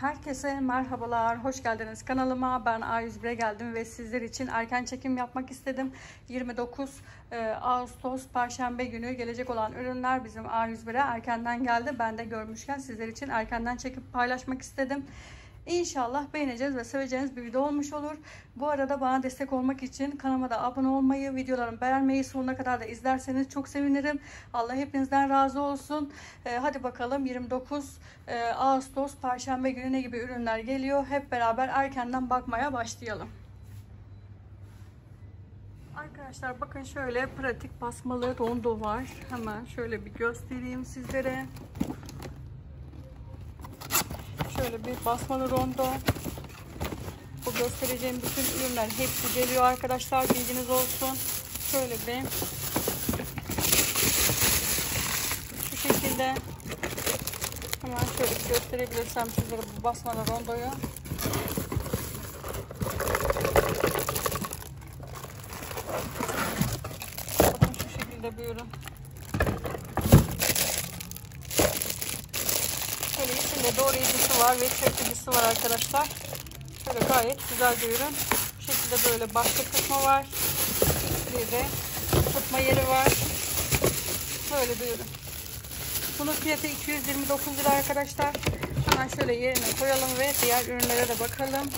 Herkese merhabalar, hoş geldiniz kanalıma. Ben A101'e geldim ve sizler için erken çekim yapmak istedim. 29 e, Ağustos Perşembe günü gelecek olan ürünler bizim A101'e erkenden geldi. Ben de görmüşken sizler için erkenden çekip paylaşmak istedim. İnşallah beğeneceğiz ve seveceğiniz bir video olmuş olur. Bu arada bana destek olmak için kanalıma da abone olmayı, videolarımı beğenmeyi sonuna kadar da izlerseniz çok sevinirim. Allah hepinizden razı olsun. Ee, hadi bakalım 29 e, Ağustos Perşembe günü ne gibi ürünler geliyor. Hep beraber erkenden bakmaya başlayalım. Arkadaşlar bakın şöyle pratik basmalı rondo var. Hemen şöyle bir göstereyim sizlere. Şöyle bir basmalı rondo. Bu göstereceğim bütün ürünler hepsi geliyor arkadaşlar. Bilginiz olsun. Şöyle bir şu şekilde hemen şöyle bir gösterebilirsem sizlere bu basmalı rondoyu. Bakın şu şekilde bir ürün. İçinde doğrayıcısı var ve çırpıcısı var arkadaşlar. Şöyle gayet güzel bir ürün. Bu şekilde böyle başka kısmı var. Bir de tutma yeri var. Böyle bir ürün. Bunun fiyatı 229 lira arkadaşlar. Hemen şöyle yerine koyalım ve diğer ürünlere de bakalım.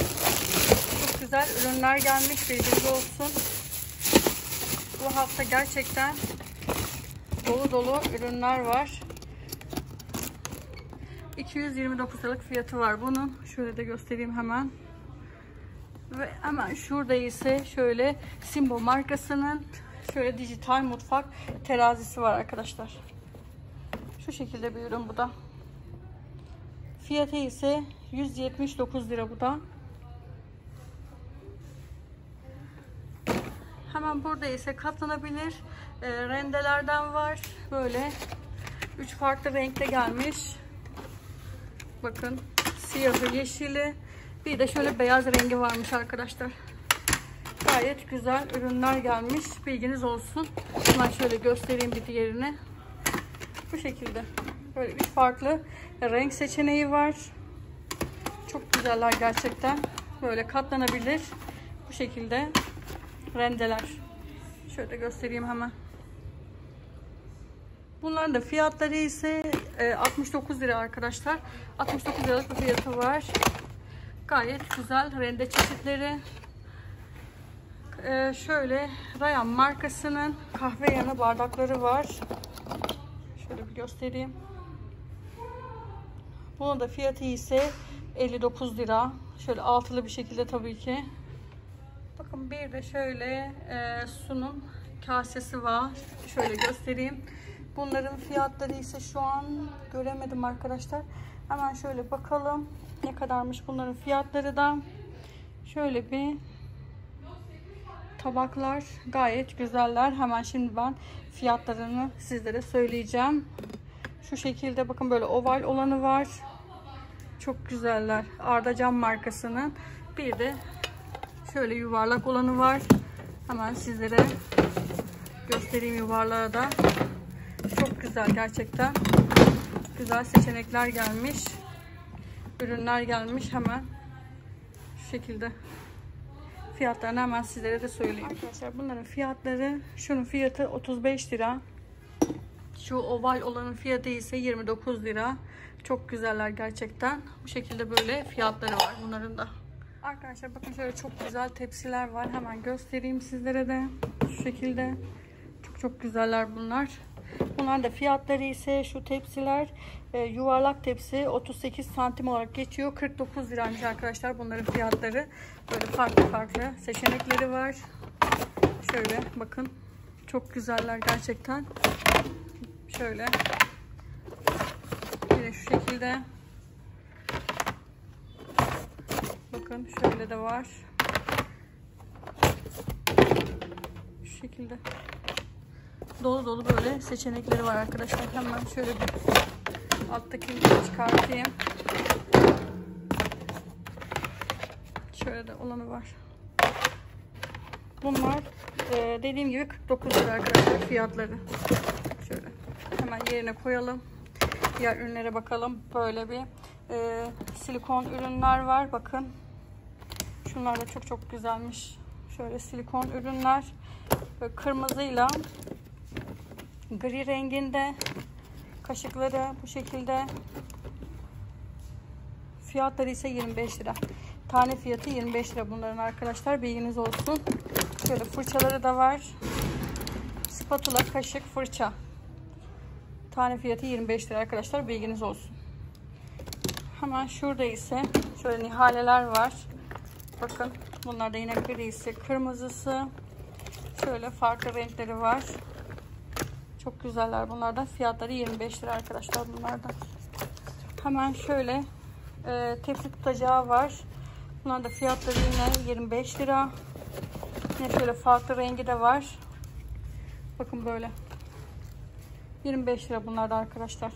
Çok güzel ürünler gelmiş. Bilginiz olsun. Bu hafta gerçekten dolu dolu ürünler var. 229 liralık fiyatı var bunun. Şöyle de göstereyim hemen. Ve hemen şurada ise şöyle Simbo markasının şöyle dijital mutfak terazisi var arkadaşlar. Şu şekilde bir ürün bu da. Fiyatı ise 179 lira bu da. Hemen burada ise katlanabilir e, rendelerden var. Böyle üç farklı renkte gelmiş. Bakın siyahı, yeşili, bir de şöyle beyaz rengi varmış arkadaşlar. Gayet güzel ürünler gelmiş. Bilginiz olsun. Hemen şöyle göstereyim bir diğerini. Bu şekilde. Böyle üç farklı renk seçeneği var. Çok güzeller gerçekten. Böyle katlanabilir. Bu şekilde rendeler. Şöyle göstereyim hemen. Bunların da fiyatları ise 69 lira arkadaşlar. 69 liralık bir fiyatı var. Gayet güzel rende çeşitleri. Ee, şöyle Rayan markasının kahve yanı bardakları var. Şöyle bir göstereyim. Bunun da fiyatı ise 59 lira. Şöyle altılı bir şekilde tabii ki. Bakın bir de şöyle e, sunum kasesi var. Şöyle göstereyim. Bunların fiyatları ise şu an göremedim arkadaşlar. Hemen şöyle bakalım. Ne kadarmış bunların fiyatları da. Şöyle bir tabaklar gayet güzeller. Hemen şimdi ben fiyatlarını sizlere söyleyeceğim. Şu şekilde bakın böyle oval olanı var. Çok güzeller. Arda Cam markasının. Bir de şöyle yuvarlak olanı var. Hemen sizlere göstereyim yuvarlağı da. Güzel gerçekten. Güzel seçenekler gelmiş. Ürünler gelmiş hemen. Şu şekilde. Fiyatlarını hemen sizlere de söyleyeyim. Arkadaşlar bunların fiyatları şunun fiyatı 35 lira. Şu oval olanın fiyatı ise 29 lira. Çok güzeller gerçekten. Bu şekilde böyle fiyatları var bunların da. Arkadaşlar bakın şöyle çok güzel tepsiler var. Hemen göstereyim sizlere de. Şu şekilde. Çok çok güzeller bunlar. Bunlar da fiyatları ise şu tepsiler e, yuvarlak tepsi 38 santim olarak geçiyor. 49 liraymış arkadaşlar bunların fiyatları. Böyle farklı farklı seçenekleri var. Şöyle bakın. Çok güzeller gerçekten. Şöyle. Yine şu şekilde. Bakın şöyle de var. Şu şekilde dolu dolu böyle seçenekleri var arkadaşlar. Hemen şöyle bir alttakini çıkartayım. Şöyle de olanı var. Bunlar e, dediğim gibi 49 lira arkadaşlar fiyatları. Şöyle hemen yerine koyalım. Diğer ürünlere bakalım. Böyle bir e, silikon ürünler var. Bakın. Şunlar da çok çok güzelmiş. Şöyle silikon ürünler. Böyle kırmızıyla gri renginde kaşıkları bu şekilde. Fiyatları ise 25 lira. Tane fiyatı 25 lira bunların arkadaşlar. Bilginiz olsun. Şöyle fırçaları da var. Spatula, kaşık, fırça. Tane fiyatı 25 lira arkadaşlar. Bilginiz olsun. Hemen şurada ise şöyle nihaleler var. Bakın bunlar da yine grisi, kırmızısı. Şöyle farklı renkleri var. Çok güzeller bunlardan. Fiyatları 25 lira arkadaşlar bunlardan. Hemen şöyle e, tepsi tutacağı var. Bunlar da fiyatları yine 25 lira. Yine şöyle farklı rengi de var. Bakın böyle. 25 lira bunlar da arkadaşlar.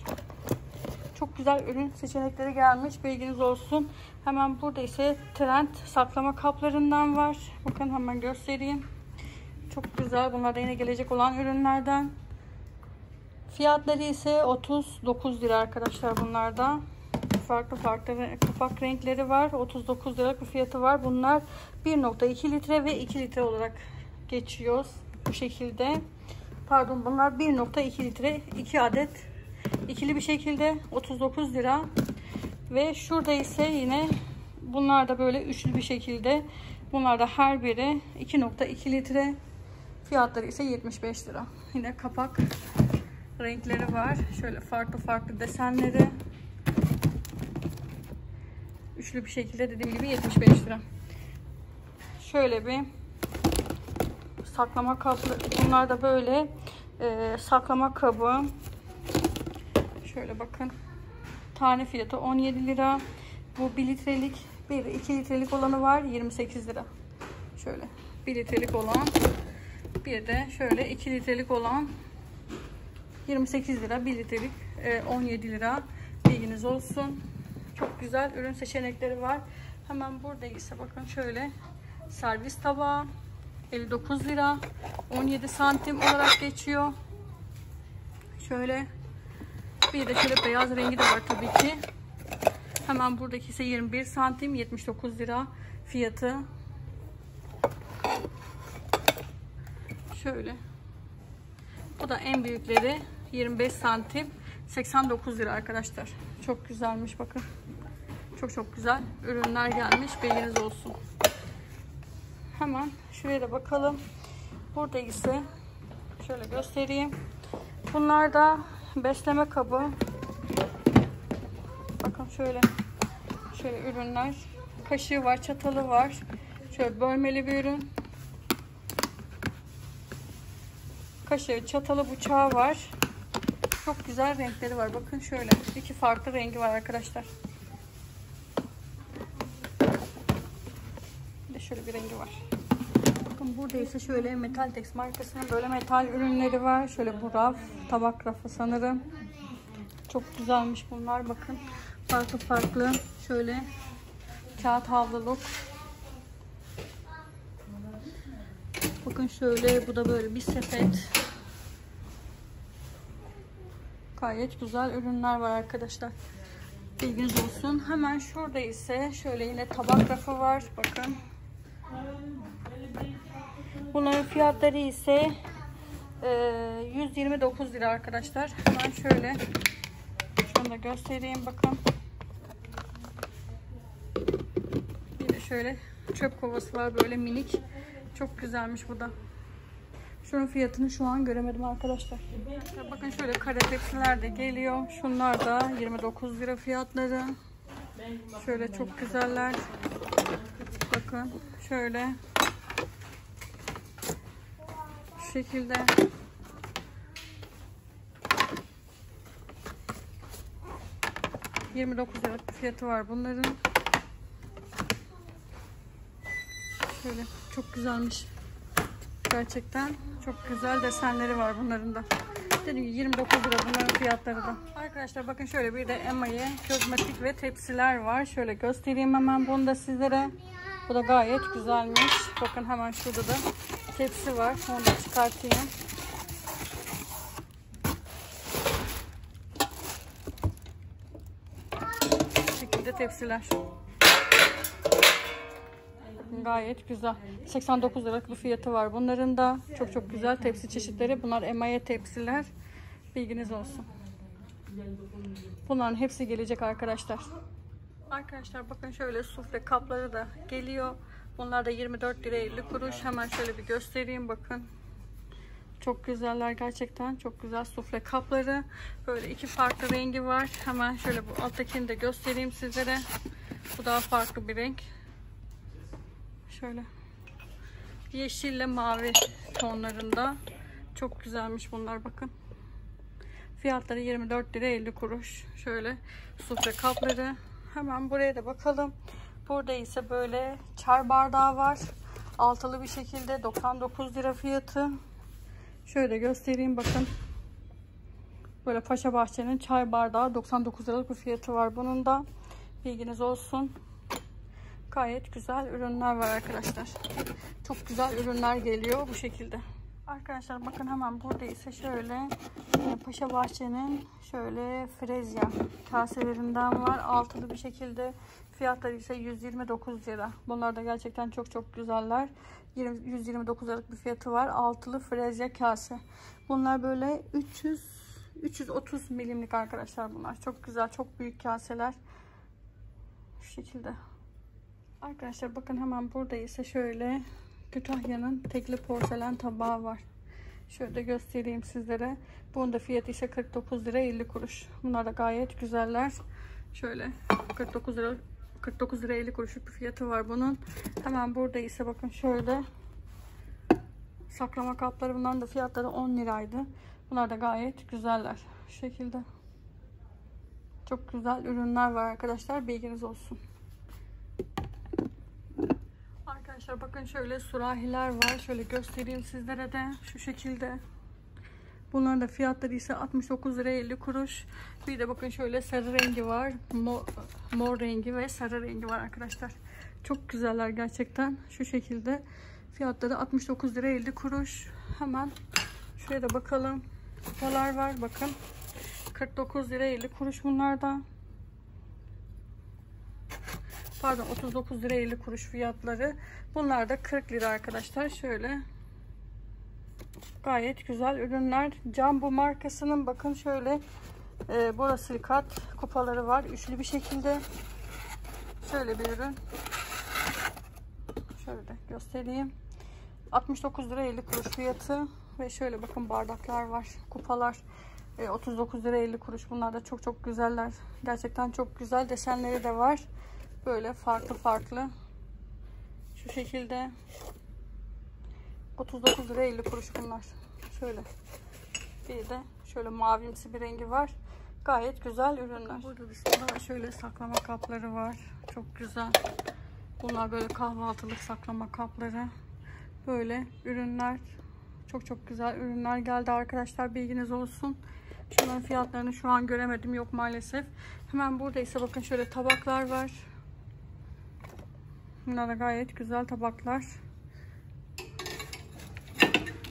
Çok güzel ürün seçenekleri gelmiş. Bilginiz olsun. Hemen burada ise trend saklama kaplarından var. Bakın hemen göstereyim. Çok güzel. Bunlar da yine gelecek olan ürünlerden. Fiyatları ise 39 lira arkadaşlar bunlarda. Farklı farklı kapak renkleri var. 39 liralık bir fiyatı var. Bunlar 1.2 litre ve 2 litre olarak geçiyor. Bu şekilde. Pardon bunlar 1.2 litre 2 adet ikili bir şekilde 39 lira ve şurada ise yine bunlar da böyle üçlü bir şekilde bunlar da her biri 2.2 litre fiyatları ise 75 lira yine kapak renkleri var şöyle farklı farklı desenleri üçlü bir şekilde dediğim gibi 75 lira şöyle bir saklama kabı bunlar da böyle e, saklama kabı Şöyle bakın. Tane fiyatı 17 lira. Bu 1 litrelik, bir 2 litrelik olanı var 28 lira. Şöyle 1 litrelik olan. Bir de şöyle 2 litrelik olan 28 lira. 1 litrelik 17 e, lira. Bilginiz olsun. Çok güzel ürün seçenekleri var. Hemen burada ise bakın şöyle servis tabağı 59 lira 17 santim olarak geçiyor. Şöyle bir de şöyle beyaz rengi de var tabii ki. Hemen buradaki ise 21 santim 79 lira fiyatı. Şöyle. Bu da en büyükleri 25 santim 89 lira arkadaşlar. Çok güzelmiş bakın. Çok çok güzel ürünler gelmiş. Bilginiz olsun. Hemen şuraya da bakalım. Burada ise şöyle göstereyim. Bunlar da besleme kabı. Bakın şöyle şöyle ürünler. Kaşığı var, çatalı var. Şöyle bölmeli bir ürün. Kaşığı, çatalı, bıçağı var. Çok güzel renkleri var. Bakın şöyle. iki farklı rengi var arkadaşlar. Bir de şöyle bir rengi var. Bakın burada ise şöyle Metaltex markasının böyle metal ürünleri var. Şöyle bu raf, tabak rafı sanırım. Çok güzelmiş bunlar bakın. Farklı farklı şöyle kağıt havluluk. Bakın şöyle bu da böyle bir sepet. Gayet güzel ürünler var arkadaşlar. Bilginiz olsun. Hemen şurada ise şöyle yine tabak rafı var. Bakın. Bunların fiyatları ise e, 129 lira arkadaşlar. Hemen şöyle şunu da göstereyim bakın. Bir de şöyle çöp kovası var böyle minik. Çok güzelmiş bu da. Şunun fiyatını şu an göremedim arkadaşlar. Bakın şöyle kare tepsiler de geliyor. Şunlar da 29 lira fiyatları. Şöyle çok güzeller. Bakın şöyle şekilde. Yirmi dokuz lira fiyatı var bunların. Şöyle çok güzelmiş. Gerçekten çok güzel desenleri var bunların da. Dediğim gibi 29 lira bunların fiyatları da. Arkadaşlar bakın şöyle bir de Emma'yı kozmetik ve tepsiler var. Şöyle göstereyim hemen bunu da sizlere. Bu da gayet güzelmiş. Bakın hemen şurada da tepsi var. Onu da çıkartayım. Şekilde tepsiler. Gayet güzel. 89 liralık bir fiyatı var. Bunların da çok çok güzel tepsi çeşitleri. Bunlar emaye tepsiler. Bilginiz olsun. Bunların hepsi gelecek arkadaşlar. Arkadaşlar bakın şöyle sufle kapları da geliyor. Bunlar da 24 lira 50 kuruş. Hemen şöyle bir göstereyim bakın. Çok güzeller gerçekten. Çok güzel sufle kapları. Böyle iki farklı rengi var. Hemen şöyle bu alttakini de göstereyim sizlere. Bu daha farklı bir renk. Şöyle. Yeşille mavi tonlarında. Çok güzelmiş bunlar bakın. Fiyatları 24 lira 50 kuruş. Şöyle sufle kapları. Hemen buraya da bakalım. Burada ise böyle çay bardağı var. Altılı bir şekilde 99 lira fiyatı. Şöyle göstereyim bakın. Böyle Paşa Bahçe'nin çay bardağı 99 liralık bir fiyatı var bunun da. Bilginiz olsun. Gayet güzel ürünler var arkadaşlar. Çok güzel ürünler geliyor bu şekilde. Arkadaşlar bakın hemen burada ise şöyle Paşa Bahçe'nin şöyle frezya kaselerinden var. Altılı bir şekilde fiyatları ise 129 lira. Bunlar da gerçekten çok çok güzeller. 129 liralık bir fiyatı var. Altılı frezya kase. Bunlar böyle 300 330 milimlik arkadaşlar bunlar. Çok güzel, çok büyük kaseler. Şu şekilde. Arkadaşlar bakın hemen burada ise şöyle Kütahya'nın tekli porselen tabağı var. Şöyle göstereyim sizlere. Bunun da fiyatı ise 49 lira 50 kuruş. Bunlar da gayet güzeller. Şöyle 49 lira 49 lira 50 kuruşluk bir fiyatı var bunun. Hemen burada ise bakın şöyle saklama kapları bunların da fiyatları 10 liraydı. Bunlar da gayet güzeller. Şu şekilde. Çok güzel ürünler var arkadaşlar. Bilginiz olsun. Arkadaşlar bakın şöyle surahiler var. Şöyle göstereyim sizlere de. Şu şekilde. Bunların da fiyatları ise 69 lira 50 kuruş. Bir de bakın şöyle sarı rengi var. Mor, mor rengi ve sarı rengi var arkadaşlar. Çok güzeller gerçekten. Şu şekilde. Fiyatları 69 lira 50 kuruş. Hemen şuraya da bakalım. Kupalar var bakın. 49 lira 50 kuruş bunlardan. Pardon 39 lira 50 kuruş fiyatları. Bunlar da 40 lira arkadaşlar. Şöyle gayet güzel ürünler. Jumbo markasının bakın şöyle e, borosilikat kupaları var. Üçlü bir şekilde. Şöyle bir ürün. Şöyle göstereyim. 69 lira 50 kuruş fiyatı. Ve şöyle bakın bardaklar var. Kupalar. 39 lira 50 kuruş. Bunlar da çok çok güzeller. Gerçekten çok güzel desenleri de var. Böyle farklı farklı. Şu şekilde 39 lira 50 kuruş bunlar. Şöyle. Bir de şöyle mavimsi bir rengi var. Gayet güzel ürünler. Burada bir şöyle saklama kapları var. Çok güzel. Bunlar böyle kahvaltılık saklama kapları. Böyle ürünler. Çok çok güzel ürünler geldi arkadaşlar. Bilginiz olsun. Şunların fiyatlarını şu an göremedim. Yok maalesef. Hemen burada ise bakın şöyle tabaklar var. Bunlar da gayet güzel tabaklar.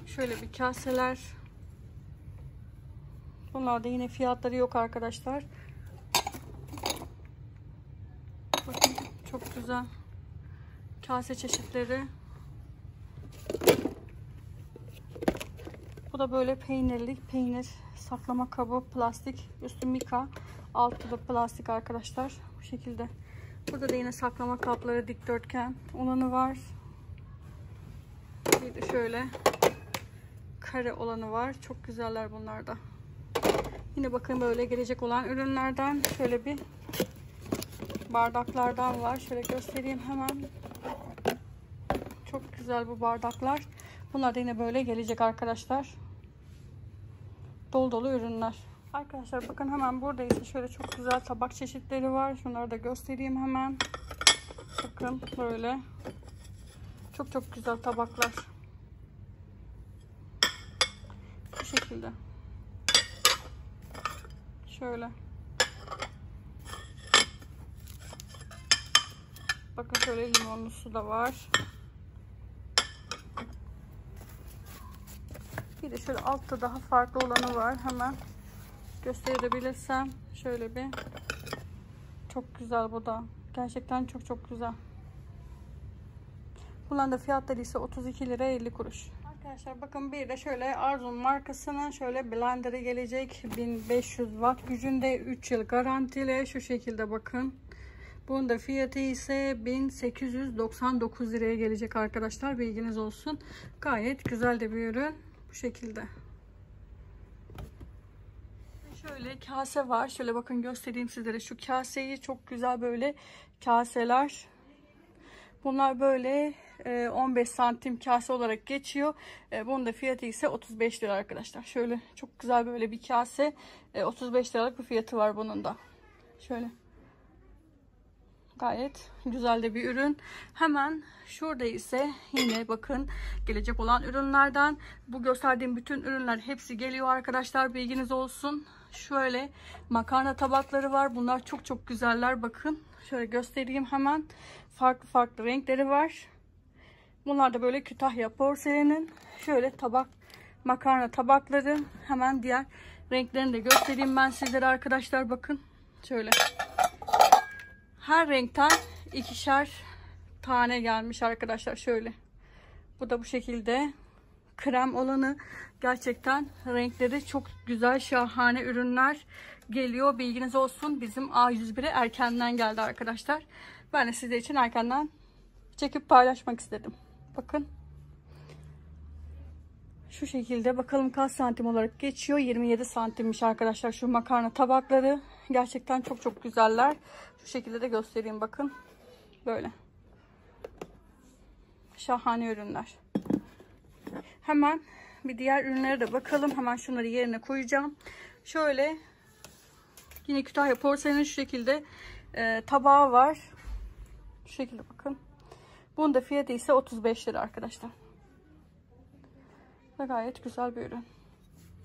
Şöyle bir kaseler. Bunlar da yine fiyatları yok arkadaşlar. Bakın çok güzel. Kase çeşitleri. Bu da böyle peynirli peynir saklama kabı plastik üstü mika altı da plastik arkadaşlar bu şekilde burada da yine saklama kapları dikdörtgen olanı var. Bir de şöyle kare olanı var. Çok güzeller bunlar da. Yine bakın böyle gelecek olan ürünlerden şöyle bir bardaklardan var. Şöyle göstereyim hemen. Çok güzel bu bardaklar. Bunlar da yine böyle gelecek arkadaşlar. Dolu dolu ürünler. Arkadaşlar bakın hemen burada ise şöyle çok güzel tabak çeşitleri var. Şunları da göstereyim hemen. Bakın böyle. Çok çok güzel tabaklar. Bu şekilde. Şöyle. Bakın şöyle limonlu su da var. Bir de şöyle altta daha farklı olanı var. Hemen gösterebilirsem şöyle bir Çok güzel bu da. Gerçekten çok çok güzel. Bunların da fiyatları ise 32 lira 50 kuruş. Arkadaşlar bakın bir de şöyle Arzum markasının şöyle blenderı gelecek. 1500 watt gücünde 3 yıl garantili. Şu şekilde bakın. Bunun da fiyatı ise 1899 liraya gelecek arkadaşlar. Bilginiz olsun. Gayet güzel de bir ürün. Bu şekilde. Şöyle kase var. Şöyle bakın göstereyim sizlere. Şu kaseyi çok güzel böyle kaseler. Bunlar böyle 15 santim kase olarak geçiyor. E, bunun da fiyatı ise 35 lira arkadaşlar. Şöyle çok güzel böyle bir kase. 35 liralık bir fiyatı var bunun da. Şöyle. Gayet güzel de bir ürün. Hemen şurada ise yine bakın gelecek olan ürünlerden. Bu gösterdiğim bütün ürünler hepsi geliyor arkadaşlar. Bilginiz olsun. Şöyle makarna tabakları var. Bunlar çok çok güzeller. Bakın şöyle göstereyim hemen. Farklı farklı renkleri var. Bunlar da böyle Kütahya porselenin şöyle tabak makarna tabakları. Hemen diğer renklerini de göstereyim ben sizlere arkadaşlar. Bakın şöyle. Her renkten ikişer tane gelmiş arkadaşlar şöyle. Bu da bu şekilde krem olanı gerçekten renkleri çok güzel şahane ürünler geliyor. Bilginiz olsun bizim A101'e erkenden geldi arkadaşlar. Ben de sizler için erkenden çekip paylaşmak istedim. Bakın. Şu şekilde bakalım kaç santim olarak geçiyor. 27 santimmiş arkadaşlar şu makarna tabakları. Gerçekten çok çok güzeller. Şu şekilde de göstereyim bakın. Böyle. Şahane ürünler. Hemen bir diğer ürünlere de bakalım. Hemen şunları yerine koyacağım. Şöyle yine Kütahya porselenin şu şekilde e, tabağı var. Şu şekilde bakın. Bunun da fiyatı ise 35 lira arkadaşlar. Ve gayet güzel bir ürün.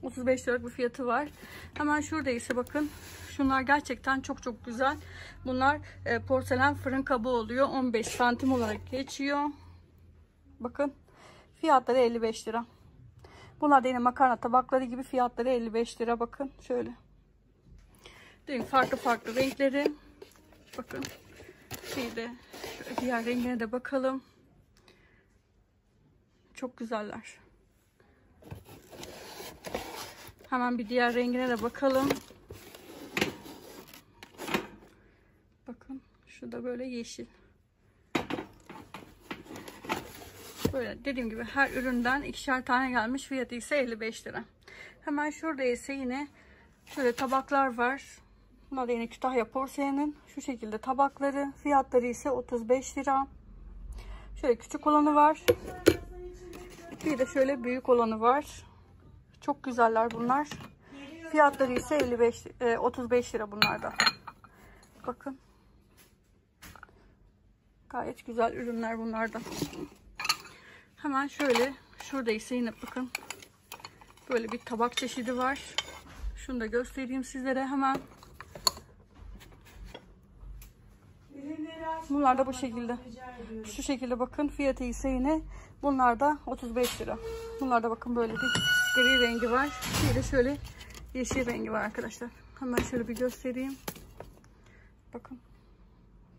35 liralık bir fiyatı var. Hemen şurada ise bakın. Şunlar gerçekten çok çok güzel. Bunlar e, porselen fırın kabı oluyor. 15 santim olarak geçiyor. Bakın. Fiyatları 55 lira. Bunlar da yine makarna tabakları gibi fiyatları 55 lira. Bakın şöyle. Değil farklı farklı renkleri. Bakın. Şeyde diğer rengine de bakalım. Çok güzeller. Hemen bir diğer rengine de bakalım. Bakın şu da böyle yeşil. Böyle dediğim gibi her üründen ikişer tane gelmiş. Fiyatı ise 55 lira. Hemen şurada ise yine şöyle tabaklar var. Bunlar da yine Kütahya porselenin şu şekilde tabakları. Fiyatları ise 35 lira. Şöyle küçük olanı var. Bir de şöyle büyük olanı var. Çok güzeller bunlar. Fiyatları ise 55 e, 35 lira bunlarda. Bakın. Gayet güzel ürünler bunlarda. Hemen şöyle şurada ise yine bakın. Böyle bir tabak çeşidi var. Şunu da göstereyim sizlere hemen. Bunlar da bu şekilde. Şu şekilde bakın. Fiyatı ise yine bunlar da 35 lira. Bunlar da bakın böyle bir gri rengi var. Bir de şöyle yeşil rengi var arkadaşlar. Hemen şöyle bir göstereyim. Bakın.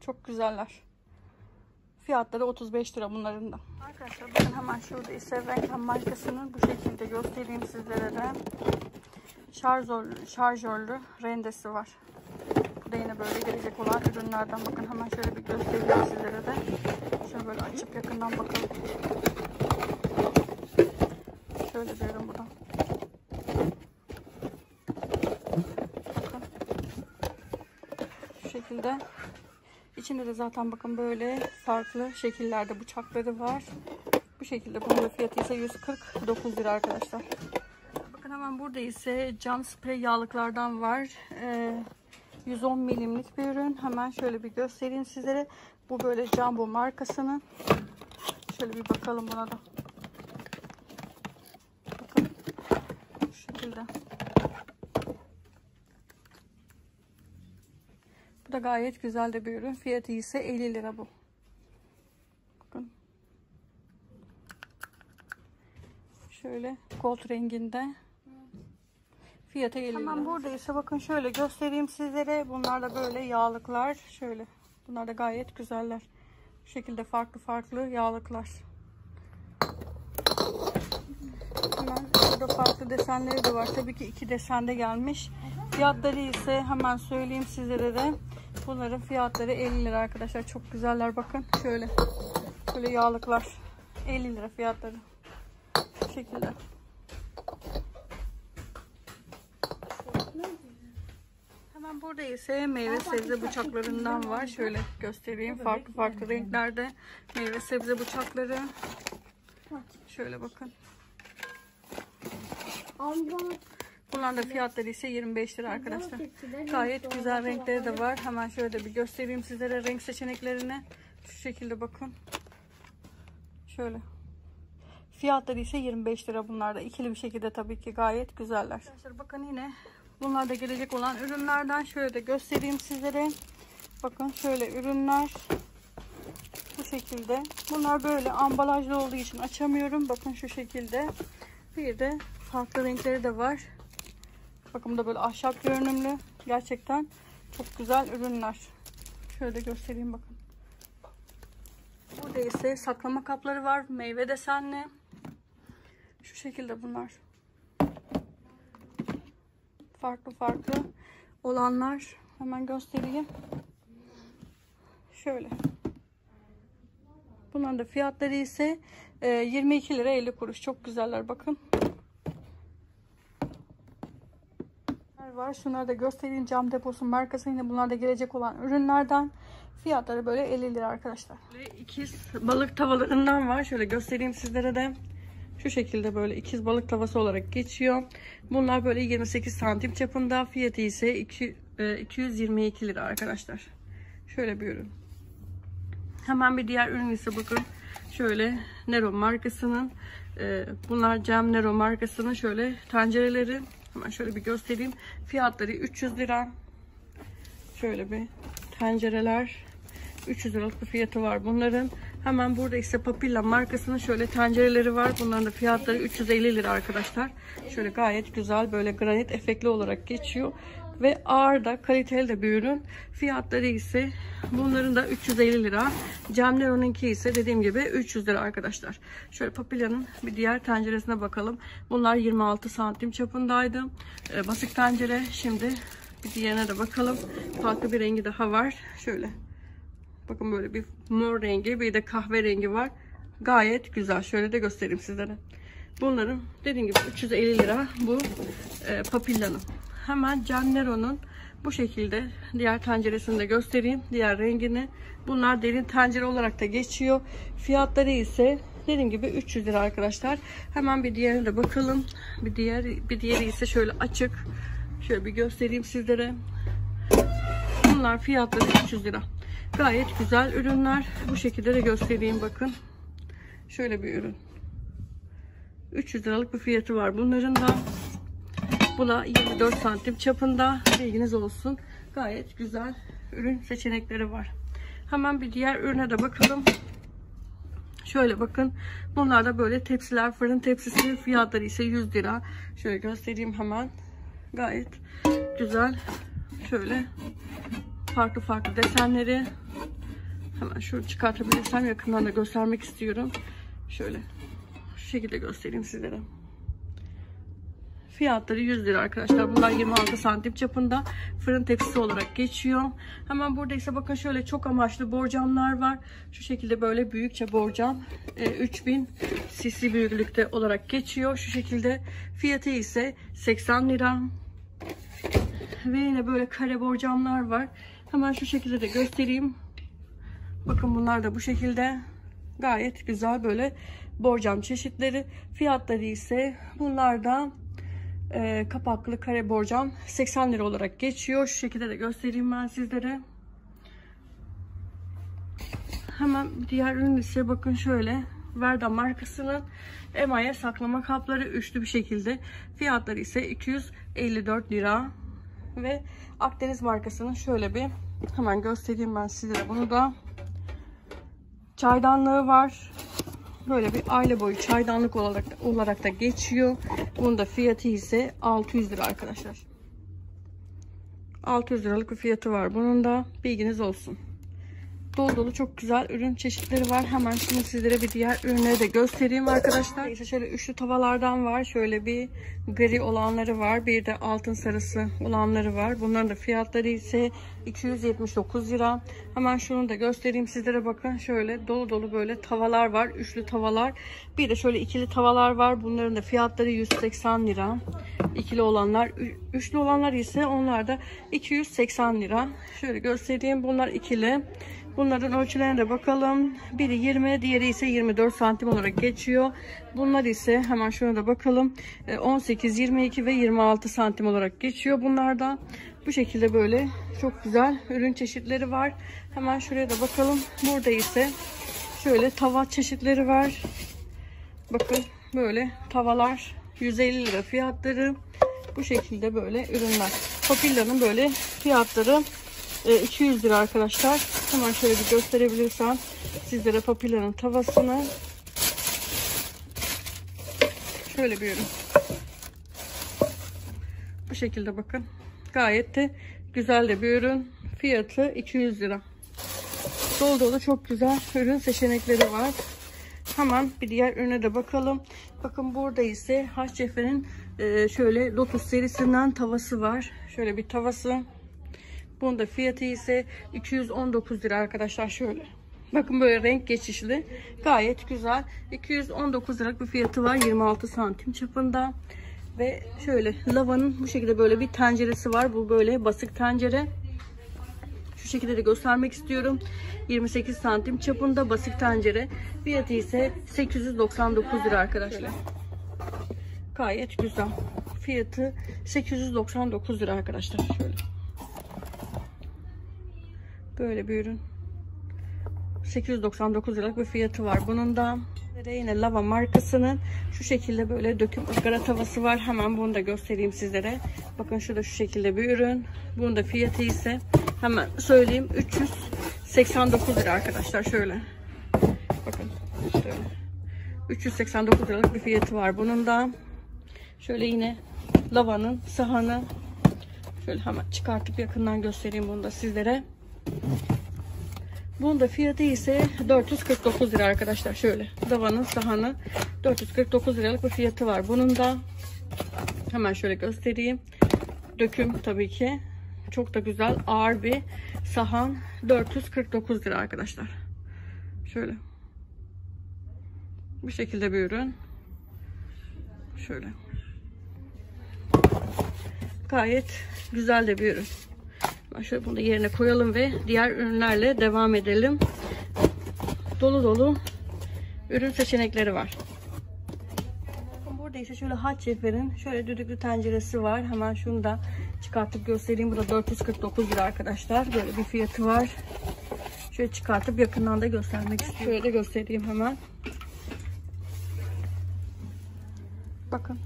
Çok güzeller. Fiyatları 35 lira bunların da. Arkadaşlar bakın hemen şurada ise Venkan markasının bu şekilde göstereyim sizlere de. Şarjörlü, şarjörlü rendesi var. Bu da yine böyle gelecek olan ürünlerden. Bakın hemen şöyle bir göstereyim sizlere de. Şöyle böyle açıp yakından bakalım. Şöyle bir ürün bu da. Bakın. Şu şekilde. İçinde de zaten bakın böyle farklı şekillerde bıçakları var. Bu şekilde bunun fiyatı ise 149 lira arkadaşlar. Bakın hemen burada ise cam sprey yağlıklardan var. Ee, 110 milimlik bir ürün. Hemen şöyle bir göstereyim sizlere. Bu böyle Jumbo markasının. Şöyle bir bakalım buna da. Bakın. Bu şekilde. Bu da gayet güzel de bir ürün. Fiyatı ise 50 lira bu. Bakın. Şöyle gold renginde. Fiyatı 50 lira. Hemen burada ise bakın şöyle göstereyim sizlere. Bunlar da böyle yağlıklar. Şöyle. Bunlar da gayet güzeller. Bu şekilde farklı farklı yağlıklar. Hemen burada farklı desenleri de var. Tabii ki iki desende gelmiş. Fiyatları ise hemen söyleyeyim sizlere de. Bunların fiyatları 50 lira arkadaşlar. Çok güzeller bakın. Şöyle. Böyle yağlıklar. 50 lira fiyatları. Bu şekilde. Hemen burada ise meyve sebze bıçaklarından var. Şöyle göstereyim. Farklı farklı renklerde meyve sebze bıçakları. Şöyle bakın. Bunların da fiyatları ise 25 lira arkadaşlar. Gayet güzel renkleri de var. Hemen şöyle bir göstereyim sizlere renk seçeneklerini. Şu şekilde bakın. Şöyle. Fiyatları ise 25 lira bunlar da. ikili bir şekilde tabii ki gayet güzeller. Arkadaşlar bakın yine bunlar da gelecek olan ürünlerden şöyle de göstereyim sizlere. Bakın şöyle ürünler. Bu şekilde. Bunlar böyle ambalajlı olduğu için açamıyorum. Bakın şu şekilde. Bir de farklı renkleri de var. Bakın bu da böyle ahşap görünümlü. Gerçekten çok güzel ürünler. Şöyle göstereyim bakın. Burada ise saklama kapları var. Meyve desenli. Şu şekilde bunlar. Farklı farklı olanlar. Hemen göstereyim. Şöyle. Bunların da fiyatları ise 22 lira 50 kuruş. Çok güzeller bakın. Var. Şunları da göstereyim. Cam deposu markası yine bunlar da gelecek olan ürünlerden. Fiyatları böyle 50 lira arkadaşlar. İkiz balık tavalarından var. Şöyle göstereyim sizlere de. Şu şekilde böyle ikiz balık tavası olarak geçiyor. Bunlar böyle 28 santim çapında. Fiyatı ise 2, 222 lira arkadaşlar. Şöyle bir ürün. Hemen bir diğer ürün ise bakın. Şöyle Nero markasının bunlar Cam Nero markasının şöyle tencereleri Hemen şöyle bir göstereyim. Fiyatları 300 lira. Şöyle bir tencereler. 300 liralık bir fiyatı var bunların. Hemen burada ise Papilla markasının şöyle tencereleri var. Bunların da fiyatları 350 lira arkadaşlar. Şöyle gayet güzel böyle granit efektli olarak geçiyor ve ağır da kaliteli de bir ürün. Fiyatları ise bunların da 350 lira. Cemlero'nunki ise dediğim gibi 300 lira arkadaşlar. Şöyle Papilla'nın bir diğer tenceresine bakalım. Bunlar 26 santim çapındaydı. Ee, basık tencere. Şimdi bir diğerine de bakalım. Farklı bir rengi daha var. Şöyle. Bakın böyle bir mor rengi bir de kahverengi var. Gayet güzel. Şöyle de göstereyim sizlere. Bunların dediğim gibi 350 lira bu e, Papilla'nın. Hemen Cannero'nun bu şekilde diğer tenceresini de göstereyim. Diğer rengini. Bunlar derin tencere olarak da geçiyor. Fiyatları ise dediğim gibi 300 lira arkadaşlar. Hemen bir diğerine de bakalım. Bir diğer bir diğeri ise şöyle açık. Şöyle bir göstereyim sizlere. Bunlar fiyatları 300 lira. Gayet güzel ürünler. Bu şekilde de göstereyim bakın. Şöyle bir ürün. 300 liralık bir fiyatı var bunların da. Buna 24 santim çapında bilginiz olsun. Gayet güzel ürün seçenekleri var. Hemen bir diğer ürüne de bakalım. Şöyle bakın. Bunlar da böyle tepsiler. Fırın tepsisi fiyatları ise 100 lira. Şöyle göstereyim hemen. Gayet güzel. Şöyle farklı farklı desenleri. Hemen şunu çıkartabilirsem yakından da göstermek istiyorum. Şöyle şu şekilde göstereyim sizlere. Fiyatları 100 lira arkadaşlar. Bunlar 26 santim çapında fırın tepsisi olarak geçiyor. Hemen burada ise bakın şöyle çok amaçlı borcamlar var. Şu şekilde böyle büyükçe borcam. E, 3000 cc büyüklükte olarak geçiyor. Şu şekilde fiyatı ise 80 lira. Ve yine böyle kare borcamlar var. Hemen şu şekilde de göstereyim. Bakın bunlar da bu şekilde. Gayet güzel böyle borcam çeşitleri. Fiyatları ise bunlardan e, kapaklı kare borcam 80 lira olarak geçiyor. Şu şekilde de göstereyim ben sizlere. Hemen diğer ürün ise bakın şöyle. Verda markasının emaye saklama kapları üçlü bir şekilde. Fiyatları ise 254 lira. Ve Akdeniz markasının şöyle bir hemen göstereyim ben size bunu da. Çaydanlığı var. Böyle bir aile boyu çaydanlık olarak, olarak da geçiyor. Bunun da fiyatı ise 600 lira arkadaşlar. 600 liralık bir fiyatı var. Bunun da bilginiz olsun. Dolu dolu çok güzel ürün çeşitleri var. Hemen şimdi sizlere bir diğer ürünleri de göstereyim arkadaşlar. İşte şöyle üçlü tavalardan var. Şöyle bir gri olanları var. Bir de altın sarısı olanları var. Bunların da fiyatları ise 279 lira. Hemen şunu da göstereyim sizlere bakın. Şöyle dolu dolu böyle tavalar var. Üçlü tavalar. Bir de şöyle ikili tavalar var. Bunların da fiyatları 180 lira. İkili olanlar. Üçlü olanlar ise onlar da 280 lira. Şöyle göstereyim. Bunlar ikili. Bunların ölçülerine de bakalım. Biri 20, diğeri ise 24 santim olarak geçiyor. Bunlar ise hemen şuna da bakalım. 18, e, 22 ve 26 santim olarak geçiyor bunlardan. Bu şekilde böyle çok güzel ürün çeşitleri var. Hemen şuraya da bakalım. Burada ise şöyle tava çeşitleri var. Bakın böyle tavalar 150 lira fiyatları. Bu şekilde böyle ürünler. Papilla'nın böyle fiyatları 200 e, lira arkadaşlar. Hemen şöyle bir gösterebilirsem sizlere Papilla'nın tavasını. Şöyle bir ürün. Bu şekilde bakın. Gayet de güzel de bir ürün. Fiyatı 200 lira. Dolu dolu çok güzel ürün seçenekleri var. Hemen bir diğer ürüne de bakalım. Bakın burada ise Haşcefer'in e, şöyle Lotus serisinden tavası var. Şöyle bir tavası. Bunun da fiyatı ise 219 lira arkadaşlar şöyle. Bakın böyle renk geçişli. Gayet güzel. 219 liralık bir fiyatı var. 26 santim çapında. Ve şöyle lavanın bu şekilde böyle bir tenceresi var. Bu böyle basık tencere. Şu şekilde de göstermek istiyorum. 28 santim çapında basık tencere. Fiyatı ise 899 lira arkadaşlar. Gayet güzel. Fiyatı 899 lira arkadaşlar. Şöyle. Böyle bir ürün. 899 liralık bir fiyatı var. Bunun da yine lava markasının şu şekilde böyle döküm ızgara tavası var. Hemen bunu da göstereyim sizlere. Bakın şurada şu şekilde bir ürün. Bunun da fiyatı ise hemen söyleyeyim 389 lira arkadaşlar şöyle. Bakın şöyle. 389 liralık bir fiyatı var bunun da. Şöyle yine lavanın sahanı şöyle hemen çıkartıp yakından göstereyim bunu da sizlere. Bunun da fiyatı ise 449 lira arkadaşlar. Şöyle davanın sahanı 449 liralık bir fiyatı var. Bunun da hemen şöyle göstereyim. Döküm tabii ki. Çok da güzel ağır bir sahan 449 lira arkadaşlar. Şöyle. Bu şekilde bir ürün. Şöyle. Gayet güzel de bir ürün. Şöyle bunu da yerine koyalım ve diğer ürünlerle devam edelim. Dolu dolu ürün seçenekleri var. Burada ise şöyle haç ceferin şöyle düdüklü tenceresi var. Hemen şunu da çıkartıp göstereyim. Bu da 449 lira arkadaşlar. Böyle bir fiyatı var. Şöyle çıkartıp yakından da göstermek istiyorum. Şöyle de göstereyim hemen. Bakın.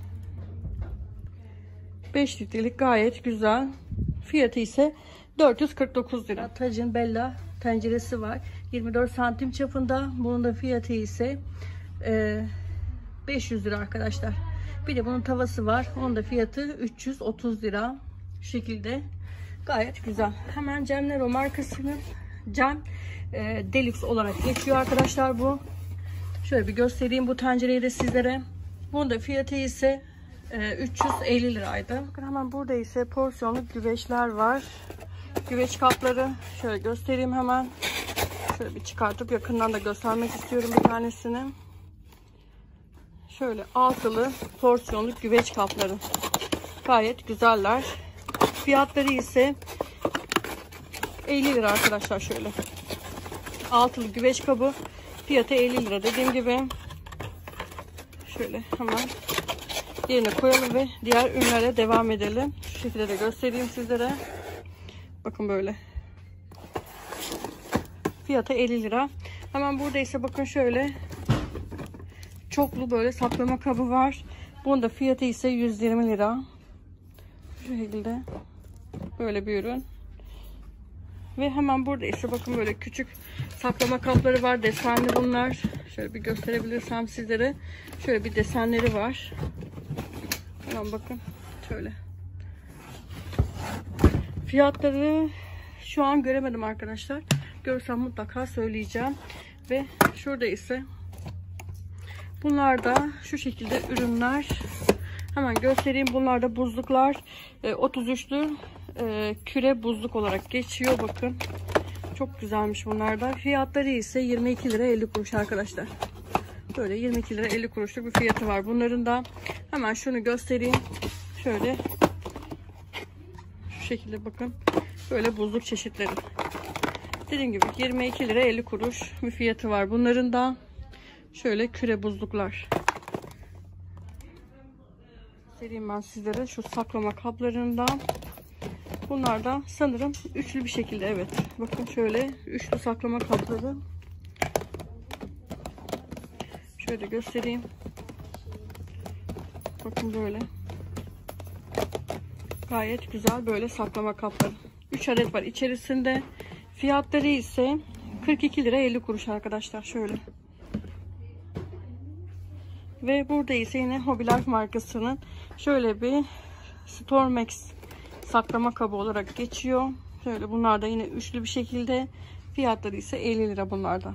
5 litrelik gayet güzel. Fiyatı ise 449 lira. Tacın Bella tenceresi var. 24 santim çapında. Bunun da fiyatı ise e, 500 lira arkadaşlar. Bir de bunun tavası var. Onun da fiyatı 330 lira. Şekilde. Gayet güzel. Hemen Cemnero markasının Cem e, Deluxe olarak geçiyor arkadaşlar bu. Şöyle bir göstereyim bu tencereyi de sizlere. Bunun da fiyatı ise 350 ee, liraydı. Bakın hemen burada ise porsiyonluk güveçler var. Güveç kapları şöyle göstereyim hemen. Şöyle bir çıkartıp yakından da göstermek istiyorum bir tanesini. Şöyle altılı porsiyonluk güveç kapları. Gayet güzeller. Fiyatları ise 50 lira arkadaşlar şöyle. Altılı güveç kabı fiyatı 50 lira dediğim gibi. Şöyle hemen yerine koyalım ve diğer ürünlere devam edelim. Şu şekilde de göstereyim sizlere. Bakın böyle. Fiyatı 50 lira. Hemen burada ise bakın şöyle çoklu böyle saklama kabı var. Bunun da fiyatı ise 120 lira. Şu şekilde böyle bir ürün. Ve hemen burada ise bakın böyle küçük saklama kapları var. Desenli bunlar. Şöyle bir gösterebilirsem sizlere. Şöyle bir desenleri var. Hemen bakın. Şöyle. Fiyatları şu an göremedim arkadaşlar. Görsem mutlaka söyleyeceğim. Ve şurada ise bunlar da şu şekilde ürünler. Hemen göstereyim. Bunlar da buzluklar. E, 33'lü e, küre buzluk olarak geçiyor. Bakın. Çok güzelmiş bunlar da. Fiyatları ise 22 lira 50 kuruş arkadaşlar. Böyle 22 lira 50 kuruşluk bir fiyatı var. Bunların da hemen şunu göstereyim. Şöyle şu şekilde bakın. Böyle buzluk çeşitleri. Dediğim gibi 22 lira 50 kuruş bir fiyatı var. Bunların da şöyle küre buzluklar. Sereyim ben sizlere şu saklama kaplarından. Bunlar da sanırım üçlü bir şekilde evet. Bakın şöyle üçlü saklama kapları. Şöyle göstereyim. Bakın böyle. Gayet güzel böyle saklama kapları. 3 adet var içerisinde. Fiyatları ise 42 lira 50 kuruş arkadaşlar. Şöyle. Ve burada ise yine Hobbylife markasının şöyle bir Stormex saklama kabı olarak geçiyor. Şöyle bunlar da yine üçlü bir şekilde. Fiyatları ise 50 lira bunlarda.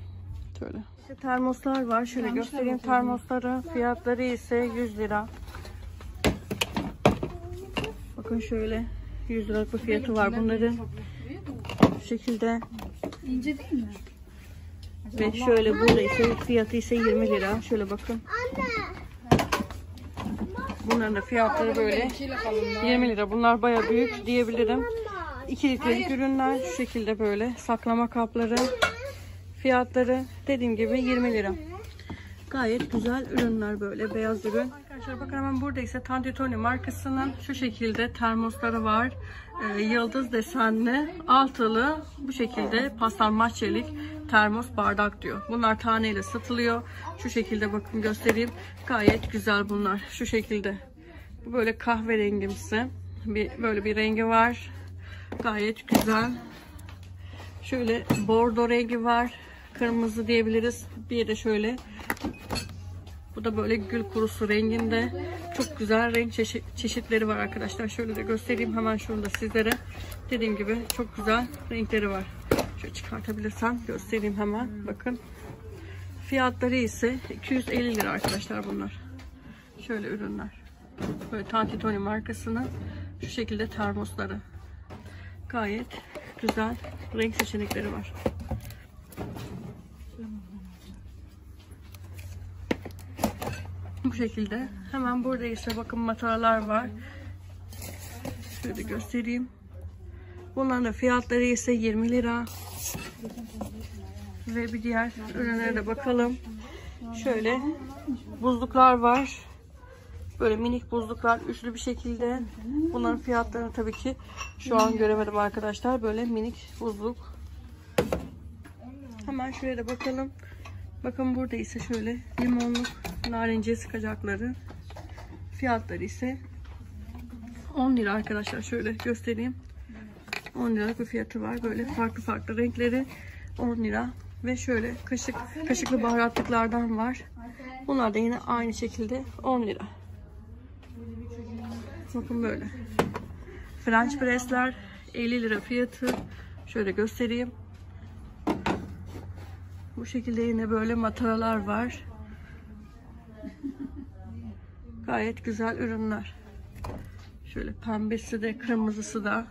Şöyle. İşte termoslar var. Şöyle göstereyim termosları. Fiyatları ise 100 lira. Bakın şöyle 100 liralık bir fiyatı var bunların. Bu şekilde. İnce değil mi? Ve şöyle burada ise fiyatı ise 20 lira. Şöyle bakın. Bunların da fiyatları böyle 20 lira. Bunlar baya büyük diyebilirim. 2 litrelik ürünler şu şekilde böyle saklama kapları. Fiyatları dediğim gibi 20 lira. Gayet güzel ürünler böyle beyaz ürün. Arkadaşlar bakın hemen burada ise Tantitoni markasının şu şekilde termosları var. Ee, yıldız desenli altılı bu şekilde paslanmaz çelik termos bardak diyor. Bunlar taneyle satılıyor. Şu şekilde bakın göstereyim. Gayet güzel bunlar. Şu şekilde. Böyle kahverengimsi. Bir, böyle bir rengi var. Gayet güzel. Şöyle bordo rengi var. Kırmızı diyebiliriz. Bir de şöyle bu da böyle gül kurusu renginde. Çok güzel renk çeşit, çeşitleri var arkadaşlar. Şöyle de göstereyim hemen şurada sizlere. Dediğim gibi çok güzel renkleri var. Şöyle çıkartabilirsem göstereyim hemen. Bakın. Fiyatları ise 250 lira arkadaşlar bunlar. Şöyle ürünler. Böyle Tantitoni markasının şu şekilde termosları. Gayet güzel renk seçenekleri var. Bu şekilde. Hemen burada ise bakın mataralar var. Şöyle göstereyim. Bunların da fiyatları ise 20 lira. Ve bir diğer ürünlere de bakalım. Şöyle buzluklar var. Böyle minik buzluklar üçlü bir şekilde. Bunların fiyatlarını tabii ki şu an göremedim arkadaşlar. Böyle minik buzluk. Hemen şuraya da bakalım. Bakın burada ise şöyle limonluk narenciye sıkacakları. Fiyatları ise 10 lira arkadaşlar. Şöyle göstereyim. 10 liralık bir fiyatı var. Böyle farklı farklı renkleri 10 lira. Ve şöyle kaşık kaşıklı baharatlıklardan var. Bunlar da yine aynı şekilde 10 lira. Bakın böyle. French press'ler 50 lira fiyatı. Şöyle göstereyim. Bu şekilde yine böyle mataralar var. Gayet güzel ürünler. Şöyle pembesi de kırmızısı da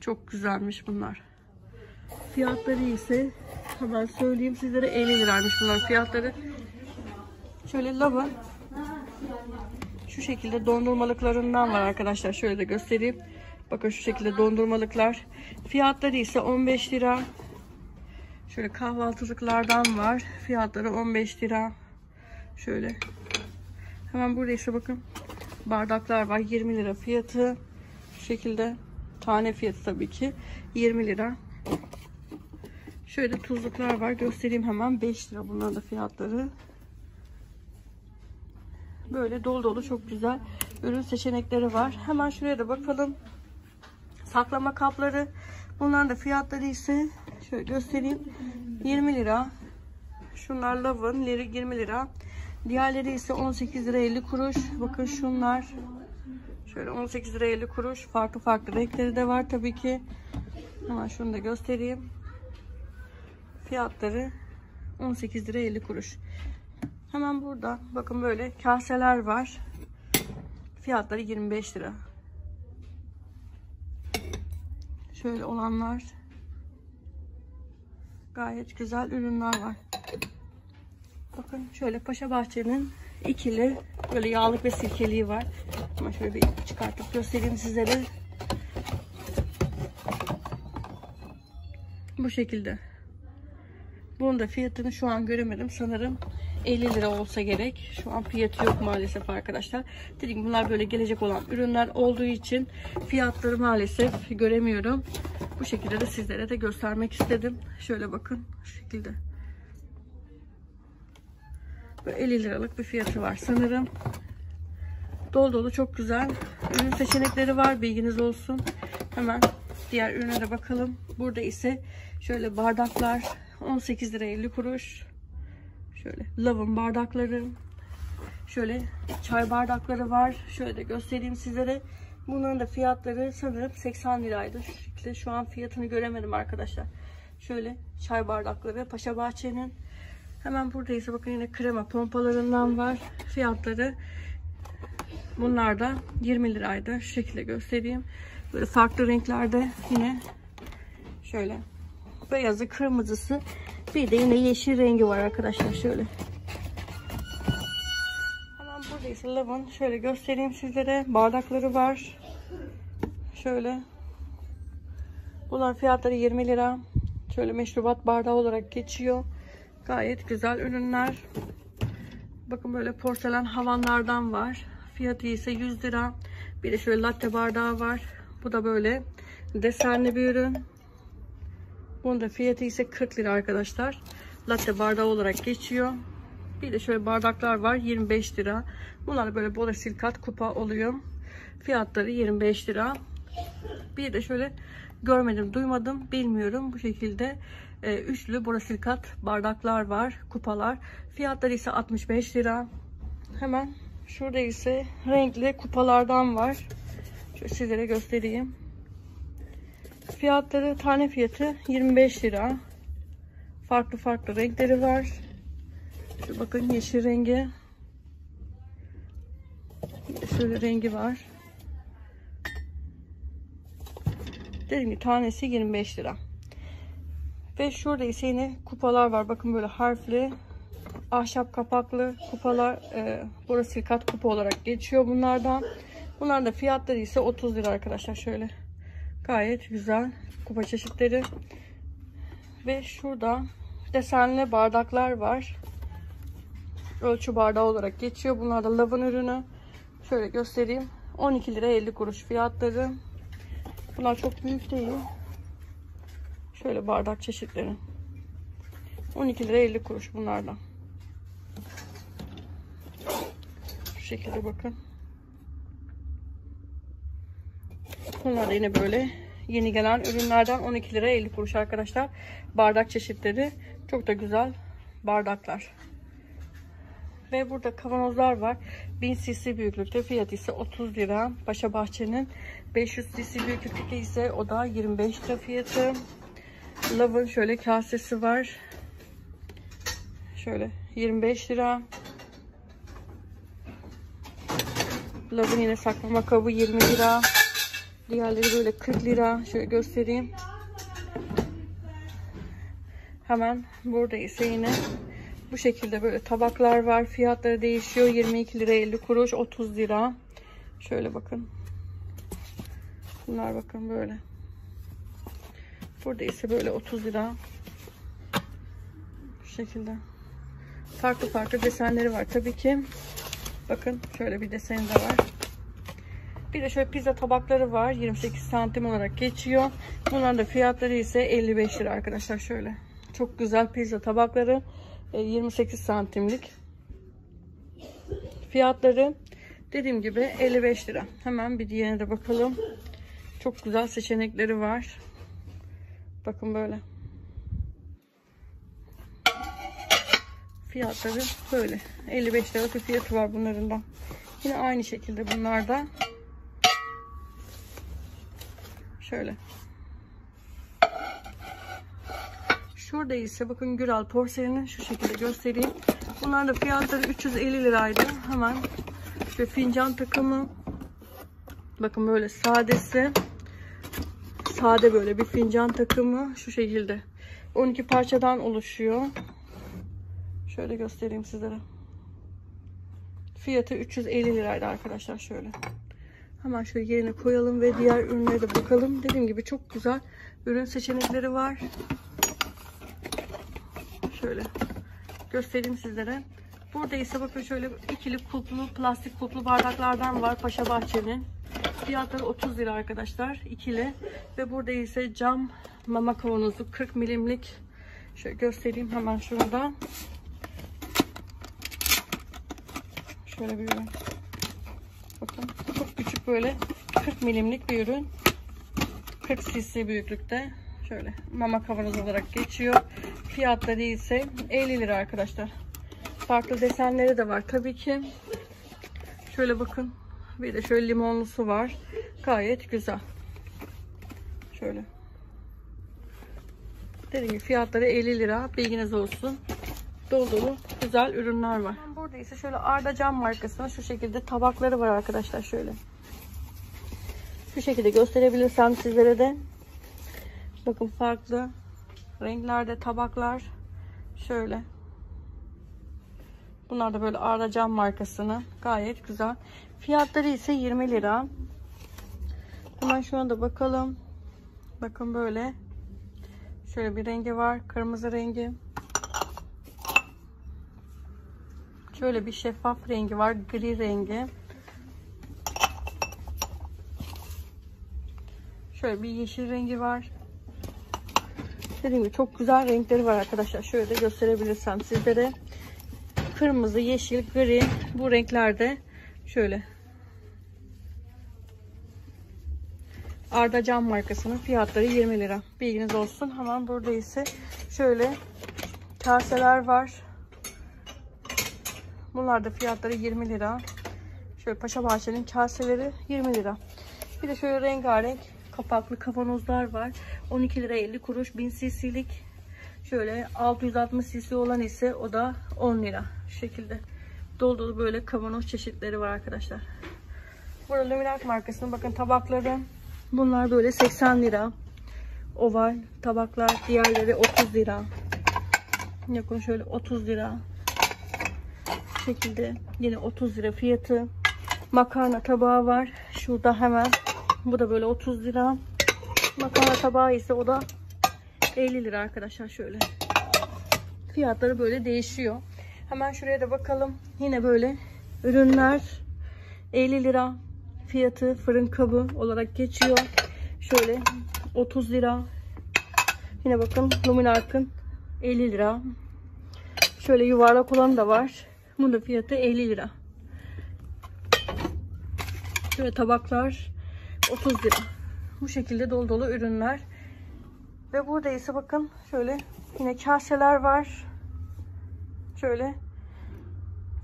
çok güzelmiş bunlar. Fiyatları ise hemen söyleyeyim sizlere 50 liraymış bunlar fiyatları. Şöyle lava şu şekilde dondurmalıklarından var arkadaşlar. Şöyle de göstereyim. Bakın şu şekilde dondurmalıklar. Fiyatları ise 15 lira. Şöyle kahvaltılıklardan var. Fiyatları 15 lira. Şöyle. Hemen burada ise bakın bardaklar var. 20 lira fiyatı. Şu şekilde tane fiyatı tabii ki 20 lira. Şöyle tuzluklar var. Göstereyim hemen 5 lira bunların da fiyatları. Böyle dolu dolu çok güzel ürün seçenekleri var. Hemen şuraya da bakalım. Saklama kapları. Bunların da fiyatları ise şöyle göstereyim. 20 lira. Şunlar lavın. Leri 20 lira. Diğerleri ise 18 lira 50 kuruş. Bakın şunlar. Şöyle 18 lira 50 kuruş. Farklı farklı renkleri de var tabii ki. Hemen şunu da göstereyim. Fiyatları 18 lira 50 kuruş. Hemen burada bakın böyle kaseler var. Fiyatları 25 lira. Şöyle olanlar gayet güzel ürünler var. Bakın şöyle Paşa Bahçe'nin ikili böyle yağlık ve sirkeliği var. Ama şöyle bir çıkartıp göstereyim sizlere. Bu şekilde. Bunun da fiyatını şu an göremedim. Sanırım 50 lira olsa gerek. Şu an fiyatı yok maalesef arkadaşlar. Dedim bunlar böyle gelecek olan ürünler olduğu için fiyatları maalesef göremiyorum. Bu şekilde de sizlere de göstermek istedim. Şöyle bakın şu şekilde. Böyle 50 liralık bir fiyatı var sanırım. Dolu dolu çok güzel ürün seçenekleri var. Bilginiz olsun. Hemen diğer ürüne de bakalım. Burada ise şöyle bardaklar 18 lira 50 kuruş. Şöyle lavın bardakları. Şöyle çay bardakları var. Şöyle de göstereyim sizlere. Bunların da fiyatları sanırım 80 liraydı. Şekilde şu an fiyatını göremedim arkadaşlar. Şöyle çay bardakları Paşa Bahçe'nin. Hemen buradaysa bakın yine krema pompalarından var. Fiyatları bunlar da 20 liraydı. Şu şekilde göstereyim. Böyle farklı renklerde yine şöyle beyazı, kırmızısı bir de yine yeşil rengi var arkadaşlar şöyle. Hemen buradaysa lavın şöyle göstereyim sizlere. Bardakları var. Şöyle. Bunlar fiyatları 20 lira. Şöyle meşrubat bardağı olarak geçiyor. Gayet güzel ürünler. Bakın böyle porselen havanlardan var. Fiyatı ise 100 lira. Bir de şöyle latte bardağı var. Bu da böyle desenli bir ürün. Bunun da fiyatı ise 40 lira arkadaşlar. Latte bardağı olarak geçiyor. Bir de şöyle bardaklar var 25 lira. Bunlar böyle borosilikat kupa oluyor. Fiyatları 25 lira. Bir de şöyle görmedim duymadım bilmiyorum bu şekilde e, üçlü borosilikat bardaklar var kupalar. Fiyatları ise 65 lira. Hemen şurada ise renkli kupalardan var. Şöyle sizlere göstereyim. Fiyatları tane fiyatı 25 lira. Farklı farklı renkleri var. Şu bakın yeşil rengi. Şöyle rengi var. Dediğim gibi tanesi 25 lira. Ve şurada ise yine kupalar var. Bakın böyle harfli ahşap kapaklı kupalar e, borosilikat kupa olarak geçiyor bunlardan. Bunların da fiyatları ise 30 lira arkadaşlar şöyle. Gayet güzel kupa çeşitleri. Ve şurada desenli bardaklar var. Ölçü bardağı olarak geçiyor. Bunlar da lavın ürünü. Şöyle göstereyim. 12 lira 50 kuruş fiyatları. Bunlar çok büyük değil. Şöyle bardak çeşitleri. 12 lira 50 kuruş bunlardan. Şu şekilde bakın. Bunlar da yine böyle yeni gelen ürünlerden 12 lira 50 kuruş arkadaşlar. Bardak çeşitleri çok da güzel bardaklar. Ve burada kavanozlar var. 1000 cc büyüklükte fiyat ise 30 lira. Paşa Bahçe'nin 500 cc büyüklükte ise o da 25 lira fiyatı. Love'ın şöyle kasesi var. Şöyle 25 lira. Love'ın yine saklama kabı 20 lira. Diğerleri böyle 40 lira. Şöyle göstereyim. Hemen burada ise yine bu şekilde böyle tabaklar var. Fiyatları değişiyor. 22 lira 50 kuruş 30 lira. Şöyle bakın. Bunlar bakın böyle. Burada ise böyle 30 lira. Bu şekilde. Farklı farklı desenleri var. Tabii ki bakın şöyle bir deseni de var. Bir de şöyle pizza tabakları var. 28 santim olarak geçiyor. Bunların da fiyatları ise 55 lira arkadaşlar. Şöyle. Çok güzel pizza tabakları. 28 e, santimlik. Fiyatları dediğim gibi 55 lira. Hemen bir diğerine de bakalım. Çok güzel seçenekleri var. Bakın böyle. Fiyatları böyle. 55 lira bir fiyatı var bunların da. Yine aynı şekilde bunlar da. Şöyle. Şurada ise bakın Güral porseleni şu şekilde göstereyim. Bunlar da fiyatları 350 liraydı. Hemen şu fincan takımı. Bakın böyle sadesi. Sade böyle bir fincan takımı şu şekilde. 12 parçadan oluşuyor. Şöyle göstereyim sizlere. Fiyatı 350 liraydı arkadaşlar şöyle. Hemen şöyle yerine koyalım ve diğer ürünlere de bakalım. Dediğim gibi çok güzel ürün seçenekleri var. Şöyle göstereyim sizlere. Burada ise bakın şöyle ikili kulplu plastik kulplu bardaklardan var Paşa Bahçe'nin. Fiyatları 30 lira arkadaşlar ikili. Ve burada ise cam mama kavanozu 40 milimlik. Şöyle göstereyim hemen şurada. Şöyle bir. Bakın çok küçük böyle 40 milimlik bir ürün. 40 cc büyüklükte. Şöyle mama kavanoz olarak geçiyor. Fiyatları ise 50 lira arkadaşlar. Farklı desenleri de var tabii ki. Şöyle bakın. Bir de şöyle limonlusu var. Gayet güzel. Şöyle. Dediğim gibi fiyatları 50 lira. Bilginiz olsun. Dolu dolu güzel ürünler var. Burada ise şöyle Arda Cam markasının şu şekilde tabakları var arkadaşlar şöyle. Şu şekilde gösterebilirsem sizlere de. Bakın farklı renklerde tabaklar. Şöyle. Bunlar da böyle Arda Cam markasının. Gayet güzel. Fiyatları ise 20 lira. Hemen şu anda bakalım. Bakın böyle. Şöyle bir rengi var. Kırmızı rengi. Şöyle bir şeffaf rengi var. Gri rengi. Şöyle bir yeşil rengi var. Dediğim gibi çok güzel renkleri var arkadaşlar. Şöyle gösterebilirsem sizlere. Kırmızı, yeşil, gri bu renklerde şöyle. Arda Cam markasının fiyatları 20 lira. Bilginiz olsun. Hemen burada ise şöyle kaseler var. Bunlar da fiyatları 20 lira. Şöyle Paşa Bahçe'nin kaseleri 20 lira. Bir de şöyle rengarenk kapaklı kavanozlar var. 12 lira 50 kuruş 1000 cc'lik. Şöyle 660 cc olan ise o da 10 lira. Şu şekilde dolu dolu böyle kavanoz çeşitleri var arkadaşlar. Burada Luminac markasının bakın tabakları. Bunlar böyle 80 lira. Oval tabaklar. Diğerleri 30 lira. Yakın şöyle 30 lira. Şekilde yine 30 lira fiyatı. Makarna tabağı var. Şurada hemen. Bu da böyle 30 lira. Makarna tabağı ise o da 50 lira arkadaşlar şöyle. Fiyatları böyle değişiyor. Hemen şuraya da bakalım. Yine böyle ürünler 50 lira fiyatı fırın kabı olarak geçiyor. Şöyle 30 lira. Yine bakın Luminark'ın 50 lira. Şöyle yuvarlak olan da var. Bunun da fiyatı 50 lira. Şöyle tabaklar 30 lira. Bu şekilde dolu dolu ürünler. Ve burada ise bakın şöyle yine kaseler var. Şöyle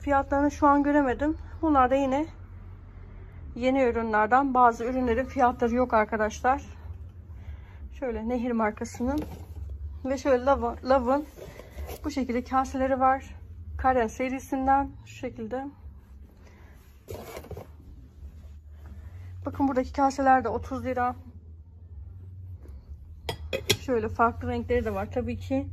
fiyatlarını şu an göremedim. Bunlar da yine yeni ürünlerden. Bazı ürünlerin fiyatları yok arkadaşlar. Şöyle Nehir markasının ve şöyle Love'ın bu şekilde kaseleri var. Karen serisinden şu şekilde. Bakın buradaki kaseler de 30 lira. Şöyle farklı renkleri de var tabii ki.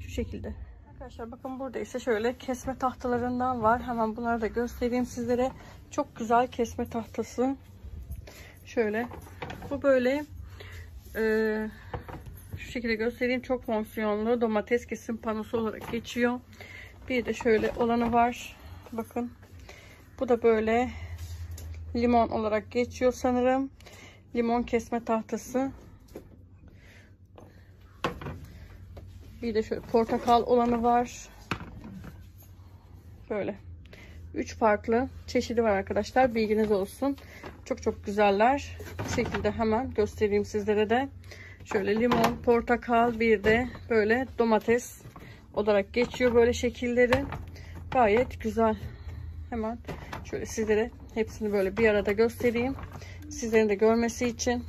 Şu şekilde. Arkadaşlar bakın burada ise şöyle kesme tahtalarından var. Hemen bunları da göstereyim sizlere. Çok güzel kesme tahtası. Şöyle. Bu böyle e, şu şekilde göstereyim. Çok fonksiyonlu domates kesim panosu olarak geçiyor. Bir de şöyle olanı var. Bakın. Bu da böyle limon olarak geçiyor sanırım. Limon kesme tahtası. Bir de şöyle portakal olanı var. Böyle. Üç farklı çeşidi var arkadaşlar. Bilginiz olsun. Çok çok güzeller. Bu şekilde hemen göstereyim sizlere de. Şöyle limon, portakal bir de böyle domates olarak geçiyor böyle şekilleri. Gayet güzel. Hemen şöyle sizlere hepsini böyle bir arada göstereyim. Sizlerin de görmesi için.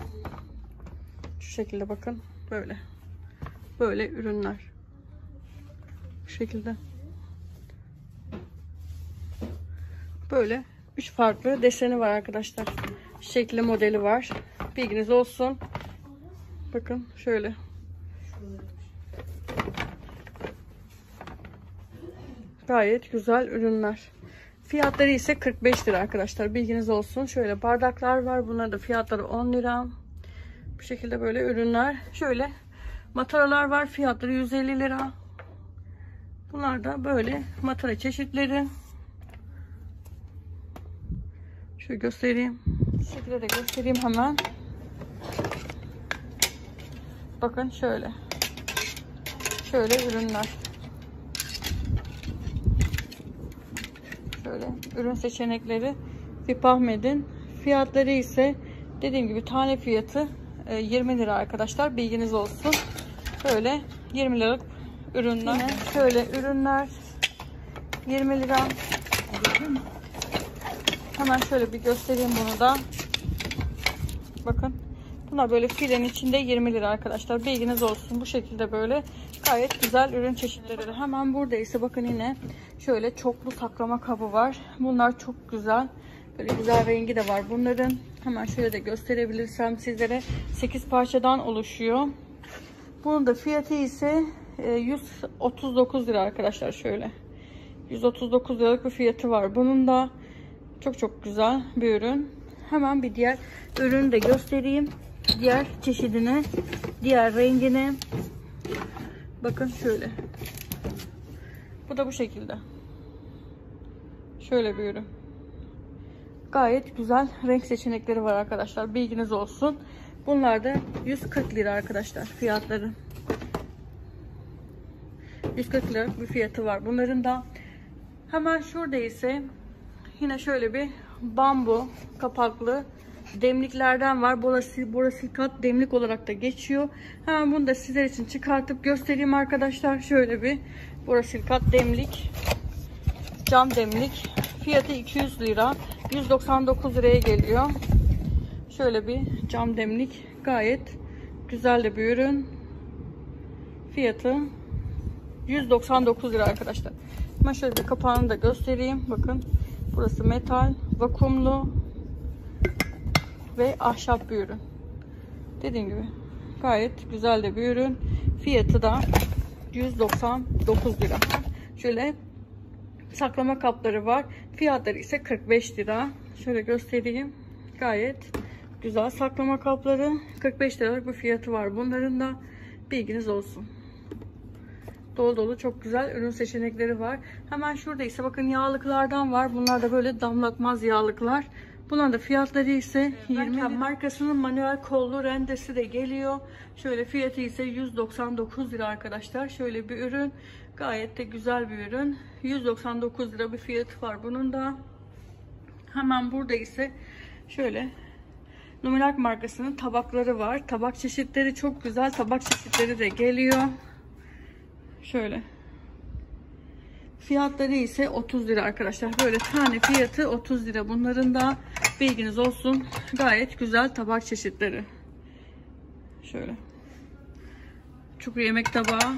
Şu şekilde bakın. Böyle. Böyle ürünler. Bu şekilde. Böyle üç farklı deseni var arkadaşlar. Şekli modeli var. Bilginiz olsun. Bakın şöyle. Gayet güzel ürünler. Fiyatları ise 45 lira arkadaşlar. Bilginiz olsun. Şöyle bardaklar var. Bunlar da fiyatları 10 lira. Bu şekilde böyle ürünler. Şöyle mataralar var. Fiyatları 150 lira. Bunlar da böyle matara çeşitleri. Şöyle göstereyim. Şekilde de göstereyim hemen. Bakın şöyle. Şöyle ürünler. Şöyle ürün seçenekleri Vipahmed'in fiyatları ise dediğim gibi tane fiyatı 20 e, lira arkadaşlar bilginiz olsun. Böyle 20 liralık ürünler. Yine şöyle ürünler 20 lira. Hemen şöyle bir göstereyim bunu da. Bakın. Bunlar böyle filenin içinde 20 lira arkadaşlar. Bilginiz olsun. Bu şekilde böyle gayet güzel ürün çeşitleri. Hemen burada ise bakın yine şöyle çoklu saklama kabı var. Bunlar çok güzel. Böyle güzel rengi de var bunların. Hemen şöyle de gösterebilirsem sizlere 8 parçadan oluşuyor. Bunun da fiyatı ise 139 e, lira arkadaşlar şöyle. 139 liralık bir fiyatı var. Bunun da çok çok güzel bir ürün. Hemen bir diğer ürünü de göstereyim. Diğer çeşidini, diğer rengini. Bakın şöyle. Bu da bu şekilde. Şöyle bir ürün. Gayet güzel renk seçenekleri var arkadaşlar. Bilginiz olsun. Bunlar da 140 lira arkadaşlar fiyatları. 140 lira bir fiyatı var. Bunların da hemen şurada ise yine şöyle bir bambu kapaklı demliklerden var. Borasi, borasilikat demlik olarak da geçiyor. Hemen bunu da sizler için çıkartıp göstereyim arkadaşlar. Şöyle bir borasilikat demlik. Cam demlik. Fiyatı 200 lira. 199 liraya geliyor. Şöyle bir cam demlik. Gayet güzel de bir ürün. Fiyatı 199 lira arkadaşlar. Ben şöyle bir kapağını da göstereyim. Bakın burası metal, vakumlu ve ahşap bir ürün. Dediğim gibi gayet güzel de bir ürün. Fiyatı da 199 lira. Şöyle saklama kapları var. Fiyatları ise 45 lira. Şöyle göstereyim. Gayet güzel saklama kapları. 45 liralık bir fiyatı var. Bunların da bilginiz olsun. Dolu dolu çok güzel ürün seçenekleri var. Hemen şurada ise bakın yağlıklardan var. Bunlar da böyle damlatmaz yağlıklar. Bunların da fiyatları ise 20 lira. Markasının manuel kollu rendesi de geliyor. Şöyle fiyatı ise 199 lira arkadaşlar. Şöyle bir ürün. Gayet de güzel bir ürün. 199 lira bir fiyatı var bunun da. Hemen burada ise şöyle Numerak markasının tabakları var. Tabak çeşitleri çok güzel. Tabak çeşitleri de geliyor. Şöyle. Fiyatları ise 30 lira arkadaşlar. Böyle tane fiyatı 30 lira. Bunların da bilginiz olsun. Gayet güzel tabak çeşitleri. Şöyle. Çukur yemek tabağı.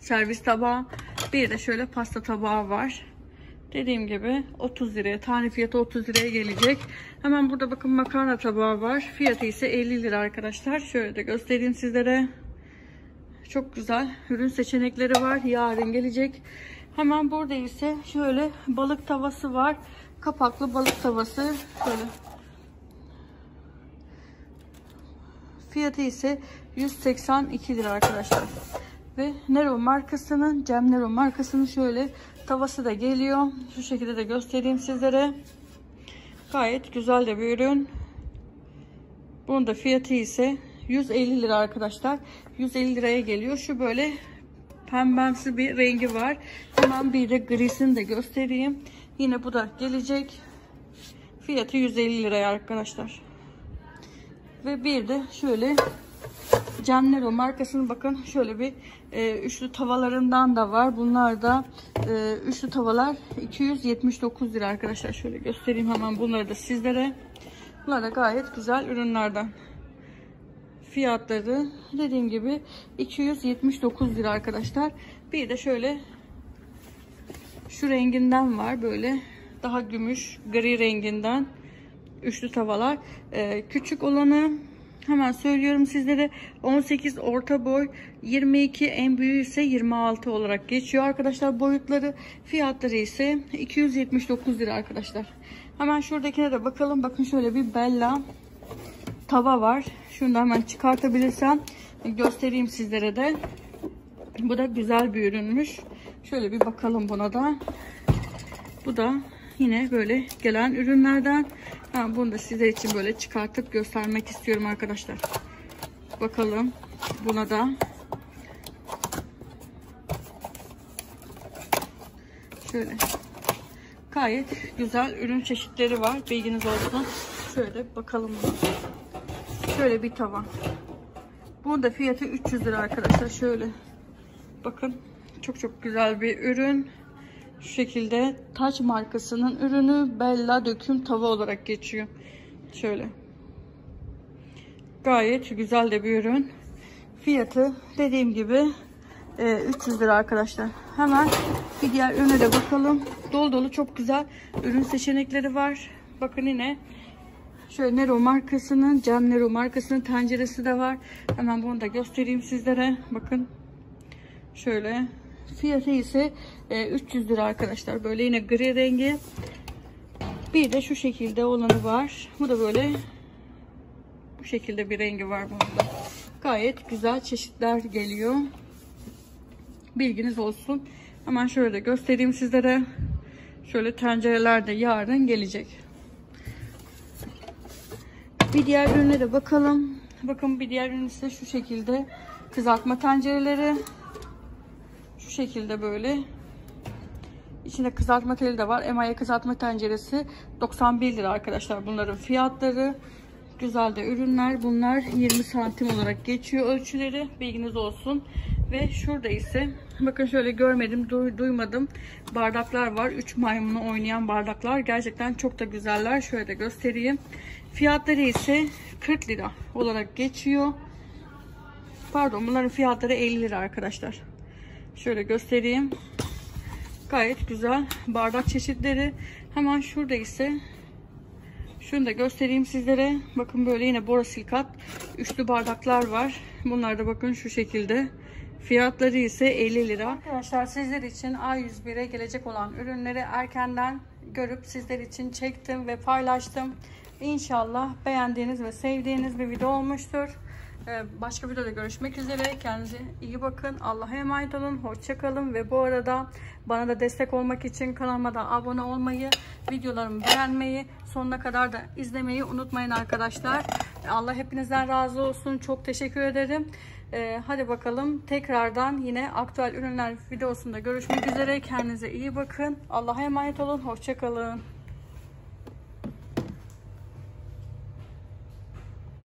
Servis tabağı. Bir de şöyle pasta tabağı var. Dediğim gibi 30 liraya. Tane fiyatı 30 liraya gelecek. Hemen burada bakın makarna tabağı var. Fiyatı ise 50 lira arkadaşlar. Şöyle de göstereyim sizlere. Çok güzel ürün seçenekleri var. Yarın gelecek. Hemen burada ise şöyle balık tavası var. Kapaklı balık tavası. Şöyle. Fiyatı ise 182 lira arkadaşlar. Ve Nero markasının, Cem Nero markasının şöyle tavası da geliyor. Şu şekilde de göstereyim sizlere. Gayet güzel de bir ürün. Bunun da fiyatı ise 150 lira arkadaşlar. 150 liraya geliyor. Şu böyle pembemsi bir rengi var. Hemen bir de grisini de göstereyim. Yine bu da gelecek. Fiyatı 150 liraya arkadaşlar. Ve bir de şöyle Cemnero markasının bakın şöyle bir e, üçlü tavalarından da var. Bunlar da e, üçlü tavalar 279 lira arkadaşlar. Şöyle göstereyim hemen bunları da sizlere. Bunlar da gayet güzel ürünlerden. Fiyatları. Dediğim gibi 279 lira arkadaşlar. Bir de şöyle şu renginden var böyle. Daha gümüş gri renginden üçlü tavalar. Ee, küçük olanı hemen söylüyorum sizlere. 18 orta boy 22 en büyüğü ise 26 olarak geçiyor arkadaşlar boyutları. Fiyatları ise 279 lira arkadaşlar. Hemen şuradakine de bakalım. Bakın şöyle bir bella tava var şunu da hemen çıkartabilirsem göstereyim sizlere de bu da güzel bir ürünmüş şöyle bir bakalım buna da bu da yine böyle gelen ürünlerden. Ben bunu da sizler için böyle çıkartıp göstermek istiyorum arkadaşlar. Bakalım buna da. Şöyle. Gayet güzel ürün çeşitleri var. Bilginiz olsun. Şöyle bakalım. Buna. Şöyle bir tava. Bunun da fiyatı 300 lira arkadaşlar. Şöyle. Bakın. Çok çok güzel bir ürün. Şu şekilde Taç markasının ürünü Bella döküm tava olarak geçiyor. Şöyle. Gayet güzel de bir ürün. Fiyatı dediğim gibi 300 e, lira arkadaşlar. Hemen bir diğer ürüne de bakalım. Dolu dolu çok güzel ürün seçenekleri var. Bakın yine şöyle Nero markasının, Cam Nero markasının tenceresi de var. Hemen bunu da göstereyim sizlere. Bakın. Şöyle Fiyatı ise 300 e, lira arkadaşlar. Böyle yine gri rengi. Bir de şu şekilde olanı var. Bu da böyle bu şekilde bir rengi var bunda. Gayet güzel çeşitler geliyor. Bilginiz olsun. Hemen şöyle de göstereyim sizlere. Şöyle tencereler de yarın gelecek. Bir diğer ürüne de bakalım. Bakın bir diğer ürün ise şu şekilde kızartma tencereleri. Şu şekilde böyle. İçinde kızartma teli de var. Emaye kızartma tenceresi 91 lira arkadaşlar bunların fiyatları. Güzel de ürünler. Bunlar 20 santim olarak geçiyor ölçüleri. Bilginiz olsun. Ve şurada ise bakın şöyle görmedim, duy, duymadım. Bardaklar var. 3 maymunu oynayan bardaklar. Gerçekten çok da güzeller. Şöyle de göstereyim. Fiyatları ise 40 lira olarak geçiyor. Pardon bunların fiyatları 50 lira arkadaşlar. Şöyle göstereyim. Gayet güzel bardak çeşitleri. Hemen şurada ise şunu da göstereyim sizlere. Bakın böyle yine borosilikat üçlü bardaklar var. Bunlar da bakın şu şekilde. Fiyatları ise 50 lira. Arkadaşlar sizler için A101'e gelecek olan ürünleri erkenden görüp sizler için çektim ve paylaştım. İnşallah beğendiğiniz ve sevdiğiniz bir video olmuştur. Ee, başka videoda görüşmek üzere. Kendinize iyi bakın. Allah'a emanet olun. Hoşçakalın. Ve bu arada bana da destek olmak için kanalıma da abone olmayı, videolarımı beğenmeyi, sonuna kadar da izlemeyi unutmayın arkadaşlar. Allah hepinizden razı olsun. Çok teşekkür ederim. Ee, hadi bakalım tekrardan yine aktüel ürünler videosunda görüşmek üzere. Kendinize iyi bakın. Allah'a emanet olun. Hoşçakalın.